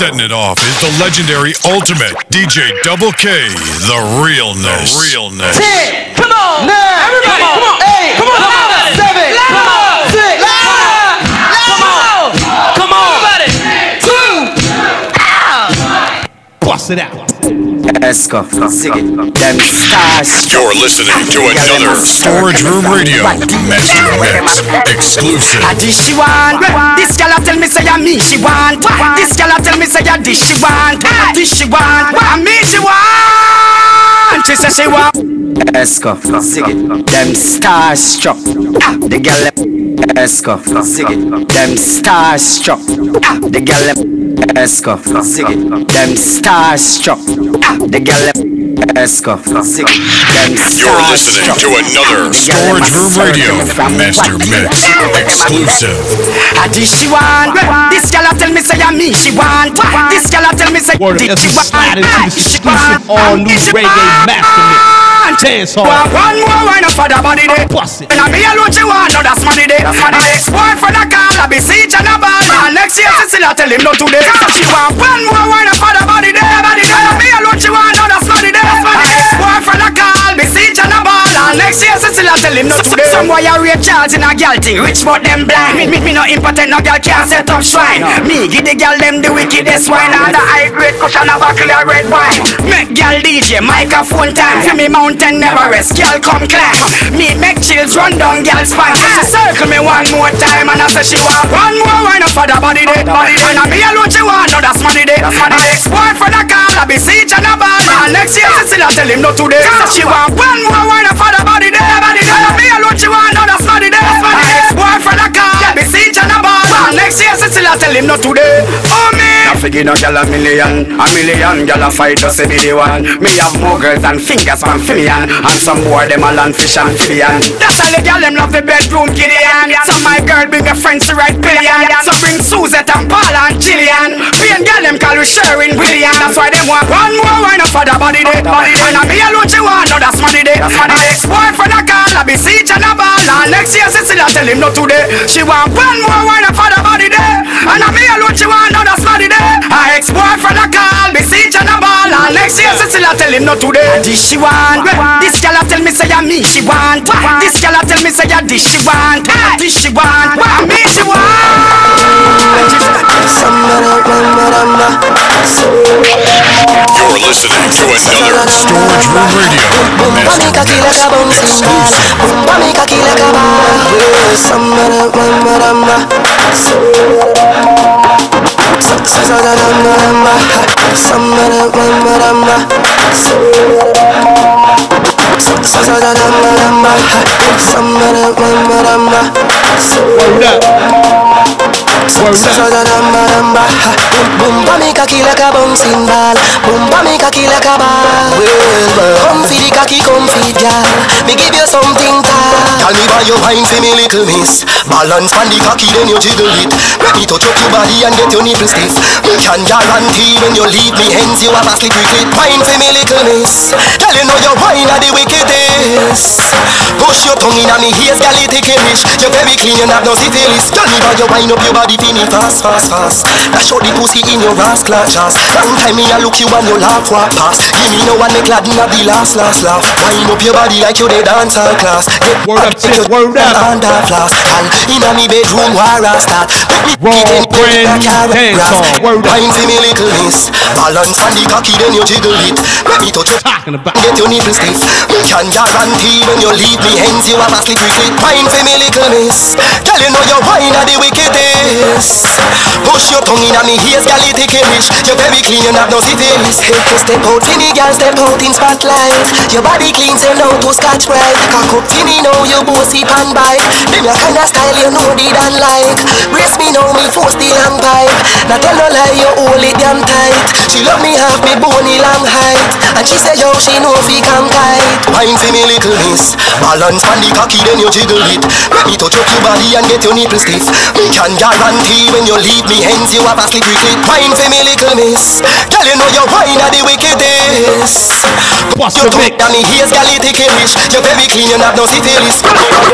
Setting it off is the legendary ultimate DJ Double K, the realness. The realness. Ten, come on, nine, everybody, come on, eight, come on, seven, come on, six, come on, come on, everybody, two, Bust it out. Esco, them stars. You're listening to another Storage Room Radio Master Mix exclusive. I dish she want. This girl tell me say I me she want. This girl tell me say I dish she want. Dish she want. I she want. She say she want. Esco, sing it, them starstruck. Ah, the girl. Esco, sing it, them starstruck. Ah, the girl. Esco, sing it, them starstruck. Ah, the girl. Esco, sing it, them You're listening to another Storage Room Radio Master Mix exclusive. I dish she want. This girl a tell me say I me she want. This girl a tell me say Word did of she want. slide into the she exclusive want. all new Did she reggae want. master mix. Dance hall. Want One more wine up for the body day. Bust it. And I me alone she want, no that's money day. My ex-boyfriend a call, I be siege and a ball. And next year she still a tell him no today. So she want one more wine up for the body day. Body day. Still a tell him no today. Some boy a rape Charles in a girl thing, rich but them blind. Me, me, me no impotent, no girl can't set up shrine. Me give the girl them the wickedest wine. And the high grade cushion of a clear red wine. Make girl DJ, microphone time. For me mountain never rest, girl come climb. Me run down girl spine. She circle me one more time and I say she want one more wine up for the body day. Body day. And I me alone she want, no that's money day. My ex-boyfriend a call, I be siege and a ball. And next year she still a tell him no today. Cause she want one more wine up for the body day. Body day. And I me alone she want, no that's money day. My ex-boyfriend a call, I be siege and a ball. And next year still a tell him no today. Oh me. I figure no girl a million, a million girl a fight say me the one. Me have more girls and fingers from Filian, and some boy them a land fish and Filian. That's all the girl them love the bedroom Gideon. So my girl bring a friend to write billion. So bring Suzette and Paula and Jillian. Pain girl them call we Sharon William. That's why them want one more wine up for the body day. And I me alone she want, no that's money day. My ex-boyfriend a call, I be siege and a ball. And next year she still a tell him no today. She want one more wine up for the body day. And I me alone she want, no that's money day. Her ex-boyfriend a call, me siege and a ball. And next year she still a tell him no today. This she want. This girl a tell me say I me she want. What this girl a tell me say I this she want. What this she want. And me she want. You're listening to another Storage Room Radio exclusive. Word up. Word up. Bumba me cocky like a bouncing ball. Bumba me cocky like a ball. Come for the cocky, come for it, girl Me give you something tall. Tell me why you wine for me little miss. Balance on the cocky then you jiggle it. Let me touch up your body and get your nipple stiff. Me can guarantee when you leave me hands you have a slippery grip Wine for me little miss. Tell you know your wine are the wickedest. Push your tongue in on me ears girl it take a risk You're very clean you have no syphilis Tell me why you wine up your body for me fast fast fast. Dash out the pussy in your ass class jazz Long time me a look you and you laugh walk past. Give me no one make glad in the last last laugh Wine up your body like you the dancer class. Get Word up. Word up. under flask And in a me bedroom war a start. Make me get brand like a dance grass. Word up. Wine for me little miss Balance on the cocky then you jiggle it. Make me touch your Talking about. Get your nipple stiff. Me can guarantee when you leave me hands you have a slippery grip Wine for me little miss. Girl you know your wine are the wickedest. Push your tongue in on me ears girl it take a risk You're very clean you have no syphilis Hey, you step out for me, girl, step out in spotlight. Your body clean, say no to scotch bright Cock up for me now, you bossy pan bite. Them your kind of style, you know they don't like. Brace me now, me force the long pipe. Not tell no lie, you hold it damn tight. She love me half me bony long height. And she say, yo, she know fi come tight Wine for me little miss. Balance on the cocky then you jiggle it. Let me touch up your body and get your nipple stiff. Me can guarantee when you leave me hands you have a slippery grip Wine for me little miss. Girl you know your wine are the wickedest. Bust You the talk mix. down me ears girl you take a risk You're very clean you have no syphilis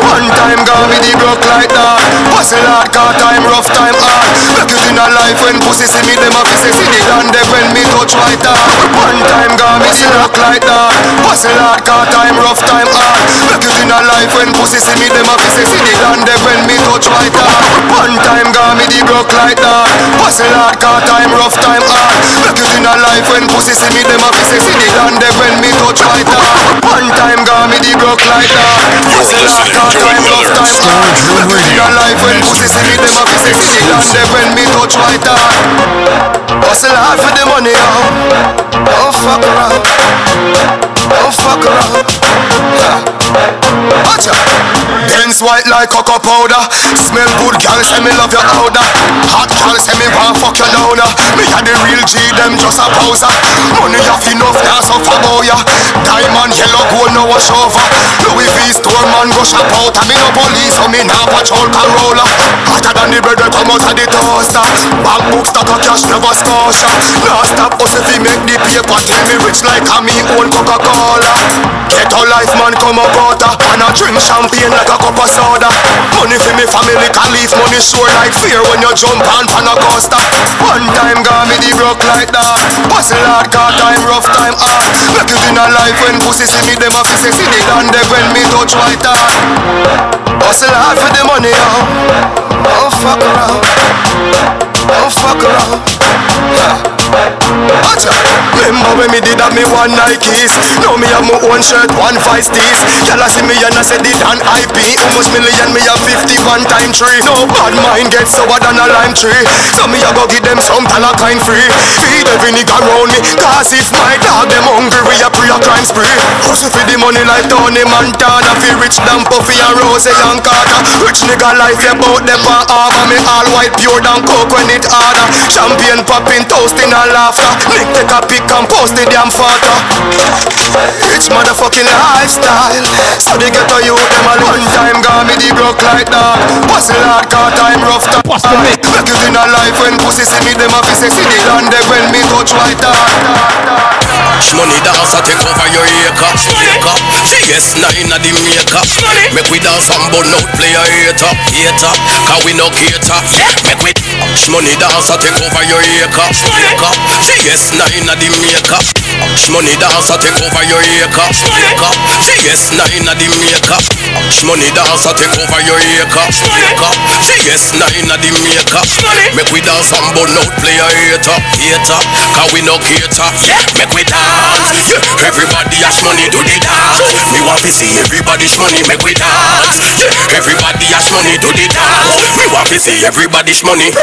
One time gone with the broke like that Hustle hard car time rough time hard Make it in a life when pussy see me, them a fi say see the land when me touch white hard. One time got me see look like that. Pussy hard, car time rough time hard. Make it in a life when pussy see me, them a fi say see the land when me touch white hard. One time got me the broke like that. Pussy hard, car time rough time hard. Make it in a life when pussy see me, them a fi say see the land when me touch white hard. Pussy hard, car time rough time hard. Make it in a life when pussy see me, them a fi say see the money. Don't fuck around. Don't fuck around. Out. Benz white like cocoa powder. Smell good, girl, say me love your powder. Hot girl, say me want fuck you down. Uh. Me a the real G, them just a poser. Money off enough, can't suffer about uh. ya. Diamond, yellow, gold, no wash over. Louis V store man go shop out. I me no police, so me nah patrol Corolla. Uh. Hotter than the bread that come out of the toaster. Bank book stack of cash, never scotia. Nah stop us if we make the paper. Tell me rich like a me own Coca-Cola. Get a life man come up water And I drink champagne like a cup of soda. Money for me family can leave money sure like fear When you jump on pan a coaster. One time got me the broke like that. Hustle hard car time rough time hard Make it a life when pussy see me them a fi say see the land there when me touch white ah. hard Hustle hard for the money yo. Don't fuck around. Don't fuck around Watch. Remember when me did that me one Nikes Now me have my own shirt, one five steez Y'all see me and I said it on IP Almost million me have? 51 time tree No bad mind get sour than a lime tree. So me a go give them some dollar kind free. Feed every nigga round me Cause if my dog them hungry we a pre a crime spree. Hustle for the money like Tony Montana. Feel rich than Puffy and Ross and Carter. Rich nigga life you bout them for armor. Me all white pure than coke when it harder. Champagne popping toasting and laughter. Nick take a pic and post the damn photo. Rich motherfucking lifestyle. So they get to you them a one time Got me the broke like that. Hustle hard car time rough time What's the mix? Make it in a life when pussy see me them a fi say see the land when me touch white hard Money dance a take over your acre. Acre GS9 a the maker. Make we dance and burn out play a hater Hater. Cause we no cater. Make we Money dance a take over your acre. Acre GS9 a the maker Money dance a take over your acre Acre GS9 a the maker. Money dance a take over your acre Acre GS9 a the maker. Make we dance and burn out play a hater Hater. Cause we no cater. Make we dance. Yeah. Everybody has money do the dance. Me want to see everybody's money make we dance. Yeah. Everybody has money do the dance. Me want to see everybody's money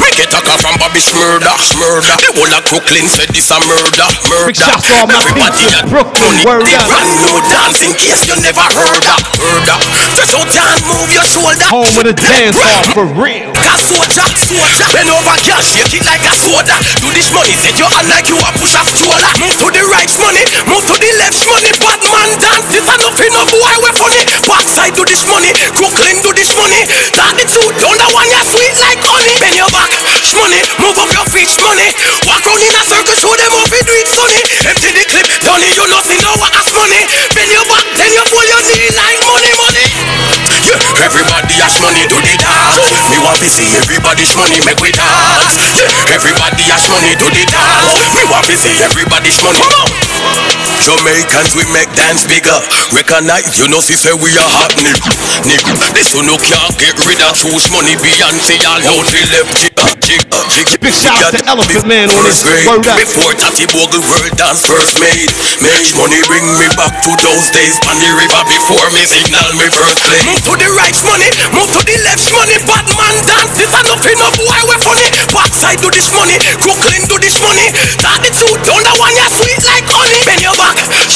We get a call from Bobby Shmurda Shmurda The whole of Brooklyn said this a murder Murder. Big shout all my Everybody that Brooklyn, money word up. brand new dance in case you never heard that Heard that Stretch out hand move your shoulder. Home with a dance off for real. Got soda, soda Bend over, girl, shake it like a soda. Do this money, set your hand like you a push a stroller. Move to the right, money, move to the left, money. Bad man dance, this a nothing, no boy, we funny. Backside to this money, Brooklyn to this money. Down the one, you feet, money Walk round in a circle, show them how we do it funny Empty the clip, Tony, you know, see no what ass money Bend your back, then you pull your knee like money, money yeah, everybody has money do the dance. Me want to see everybody's money make we dance. Yeah, everybody has money do the dance. Me want to see everybody's money. Jamaicans we make dance bigger. Recognize you know see say we are hot nigga. Nigga, this one no can't get rid of whose money Beyonce all out the left jigger. Jigger, jigger. Big shout out to Elephant Man on this. First grade, Word up. Before Tati Bogle world dance first made Make money bring me back to those days On the river before me signal me first play Move to the right money, move to the left money Bad man dance, this a nothing no boy we funny Backside do this money, Brooklyn do this money Attitude, down the one you sweet like honey Bend your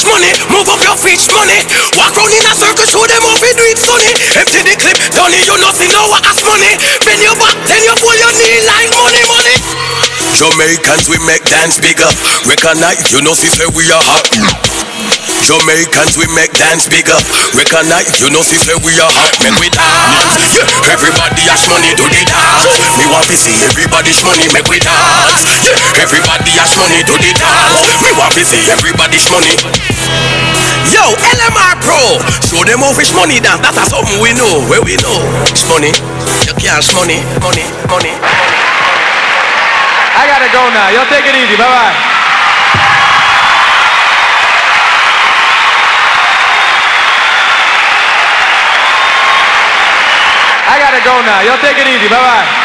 money, move up your feet money Walk round in a circle, show them how we do it funny. Empty the clip, Tony you nothing no ass money Bend your back, then you pull your knee like money, money. Jamaicans we make dance bigger. Recognize, you know, see say we are hot. Jamaicans we make dance bigger. Recognize, you know, see say we are hot. Make we dance. Yeah, everybody has money do the dance. Me want to see everybody's money make we dance. Yeah, everybody has money do the dance. Me want to see everybody's money. Yo, LMR Pro, show them how fish money dance. That's something we know. Where we know, it's money. You money, money, money. money. I gotta go now. Y'all take it easy. Bye bye. Go now. Y'all take it easy. Bye bye.